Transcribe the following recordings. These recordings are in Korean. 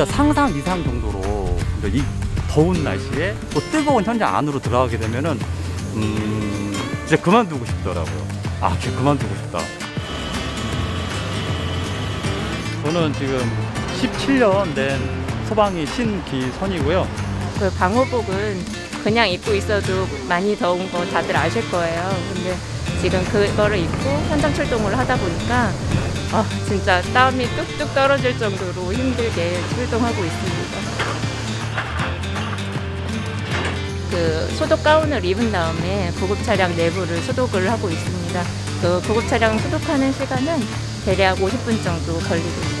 진짜 상상 이상 정도로 이 더운 날씨에 또 뜨거운 현장 안으로 들어가게 되면은 음 진짜 그만두고 싶더라고요. 아, 진짜 그만두고 싶다. 저는 지금 17년 된 소방이 신기선이고요. 그 방호복은 그냥 입고 있어도 많이 더운 거 다들 아실 거예요. 근데 지금 그거를 입고 현장 출동을 하다 보니까 아, 진짜 땀이 뚝뚝 떨어질 정도로 힘들게 출동하고 있습니다. 그 소독 가운을 입은 다음에 구급 차량 내부를 소독을 하고 있습니다. 그 구급 차량 소독하는 시간은 대략 50분 정도 걸리고 있습니다.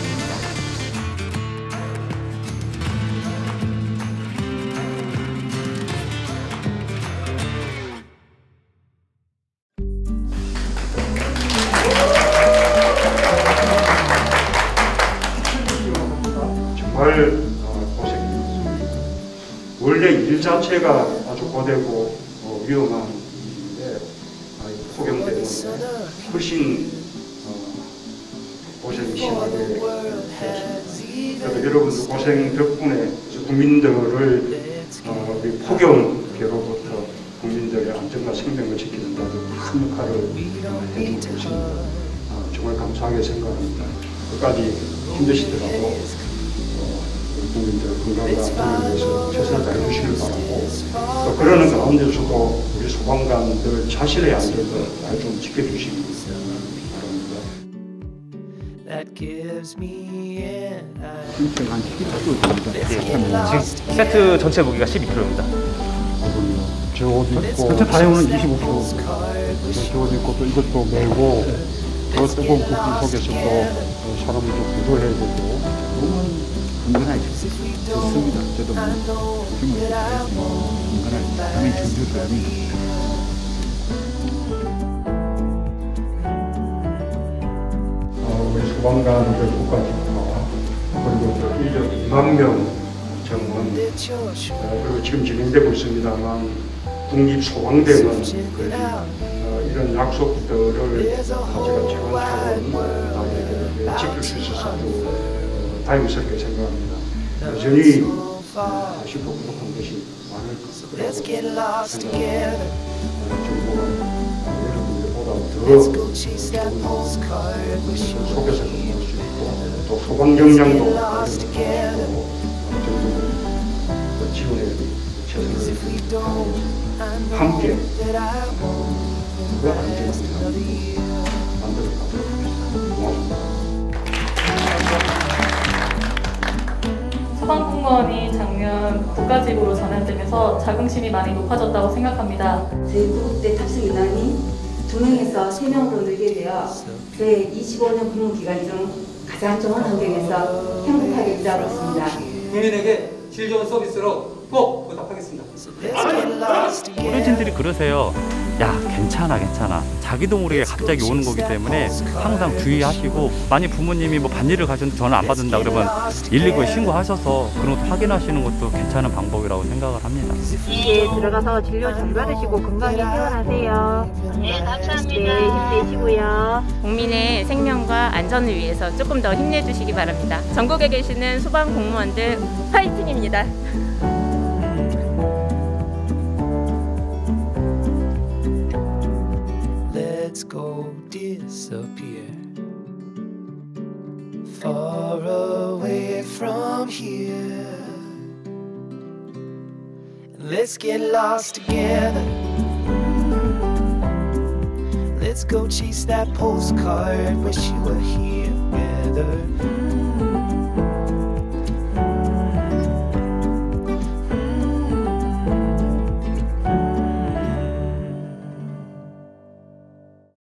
정말 어, 고생입니다. 원래 일 자체가 아주 고되고 어, 위험한 일인데 아, 폭염 때문에 훨씬 어, 고생이 심하게 되었습니다. 그래서 여러분들 고생 덕분에 국민들을 어, 폭염계로부터 국민들의 안전과 생명을 지키는 데 큰 역할을 어, 해주고 있습니다. 어, 정말 감사하게 생각합니다. 끝까지 힘드시더라도 어, 국민들 건강과 안전을 위해서 최선을 다해 주시길 바라고 또 그러는 가운데서도 우리 소방관들 자신의 안전을 잘좀 지켜주시기 바랍니다. that gives me an idea. 진짜 한 12kg 됩니다. 지금 세트 전체 무게가 12kg입니다. 저옷 입고 전체 다용은 25kg. 저옷 입고 또 이것도 메고 그 뜨거운 국기 속에서도 어, 사람을 좀 구조해야 되고 건강하죠. 좋습니다. 저도 뭐 지금 건강하죠. 당연히 전주도 합니다. 어, 우리 소방관들 국가직화 그리고 또 인력 2만 명 정원 그리고 지금 진행되고 있습니다만 국립소방대원 그, 어, 이런 약속들을 제가 나에게 지킬 수 있어서 아주 어, 다행스럽게 생각합니다. 여전히. 아쉽고 부족한 것이 많을 Let's get 거라고 lost 생각합니다. together. 정부가 여러분들보다 Let's 더 속에서 있고 또 소방. 정부 최선을 I know 함께 그 year. 만들어 가도록 하겠습니다. 고맙습니다. 소방공무원이 작년 국가직으로 전환되면서 자긍심이 많이 높아졌다고 생각합니다. 저희 구급대 탑승 인원이 두 명에서 세 명으로 늘게 되어 제 25년 근무 기간 중 가장 좋은 환경에서 행복하게 일하고 있습니다. 국민에게 질 좋은 서비스로 꼭 하겠습니다. Together. 어르신들이 그러세요. 야, 괜찮아, 괜찮아. 자기도 모르게 갑자기 오는 거기 때문에 항상 주의하시고, 만약 부모님이 뭐 반일을 가셨는데 전화 안 받는다 그러면 119에 신고하셔서 그런 것도 확인하시는 것도 괜찮은 방법이라고 생각을 합니다. 예, 들어가서 진료 잘 받으시고 건강히 퇴원하세요. 네, 감사합니다. 네, 힘내시고요. 국민의 생명과 안전을 위해서 조금 더 힘내주시기 바랍니다. 전국에 계시는 소방 공무원들 화이팅입니다. Go disappear far away from here. Let's get lost together. Let's go chase that postcard. Wish you were here together.